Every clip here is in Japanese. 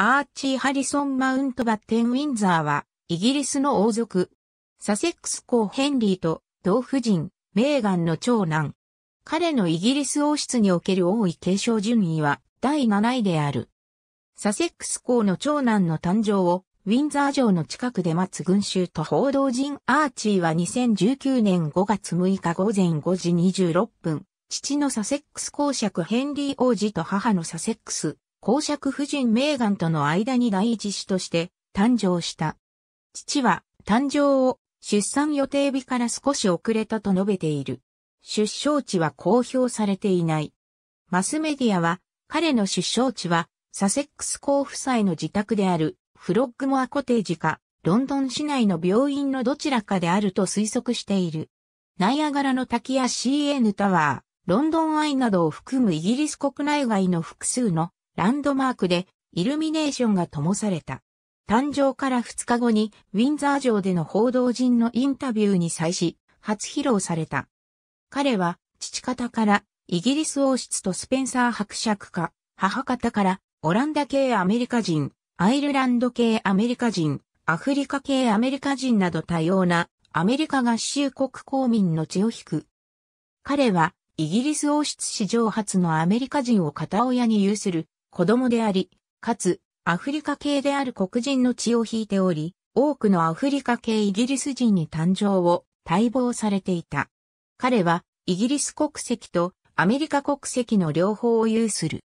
アーチー・ハリソン・マウントバッテン・ウィンザーは、イギリスの王族、サセックス公ヘンリーと同夫人、メーガンの長男。彼のイギリス王室における王位継承順位は第7位である。サセックス公の長男の誕生をウィンザー城の近くで待つ群衆と報道陣アーチーは2019年5月6日午前5時26分、父のサセックス公爵ヘンリー王子と母のサセックス公爵夫人メーガンとの間に第一子として誕生した。父は誕生を出産予定日から少し遅れたと述べている。出生地は公表されていない。マスメディアは彼の出生地はサセックス公夫妻の自宅であるフロッグモアコテージかロンドン市内の病院のどちらかであると推測している。ナイアガラの滝や CN タワー、ロンドンアイなどを含むイギリス国内外の複数のランドマークでイルミネーションが灯された。誕生から2日後にウィンザー城での報道陣のインタビューに際し、初披露された。彼は父方からイギリス王室とスペンサー伯爵家、母方からオランダ系アメリカ人、アイルランド系アメリカ人、アフリカ系アメリカ人など多様なアメリカ合衆国公民の血を引く。彼はイギリス王室史上初のアメリカ人を片親に有する子供であり、かつ、アフリカ系である黒人の血を引いており、多くのアフリカ系イギリス人に誕生を待望されていた。彼は、イギリス国籍とアメリカ国籍の両方を有する。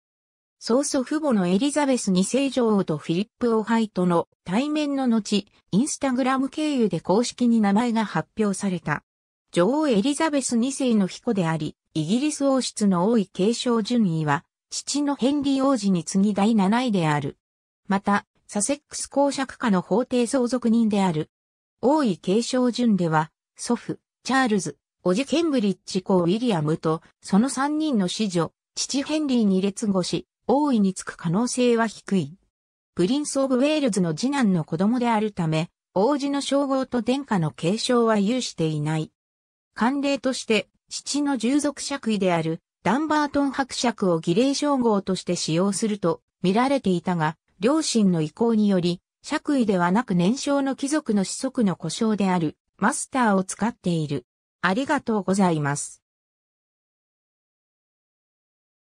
曽祖父母のエリザベス2世女王とフィリップ・オハイトの対面の後、インスタグラム経由で公式に名前が発表された。女王エリザベス2世の曾孫であり、イギリス王室の王位継承順位は父のヘンリー王子に次ぎ第7位である。また、サセックス公爵家の法定相続人である。王位継承順では、祖父、チャールズ、叔父ケンブリッジ公ウィリアムと、その3人の子女、父ヘンリーに劣後し、王位につく可能性は低い。プリンス・オブ・ウェールズの次男の子供であるため、王子の称号と殿下の敬称は有していない。慣例として、父の従属爵位であるダンバートン伯爵を儀礼称号として使用すると見られていたが、両親の意向により、爵位ではなく年少の貴族の子息の故障であるマスターを使っている。ありがとうございます。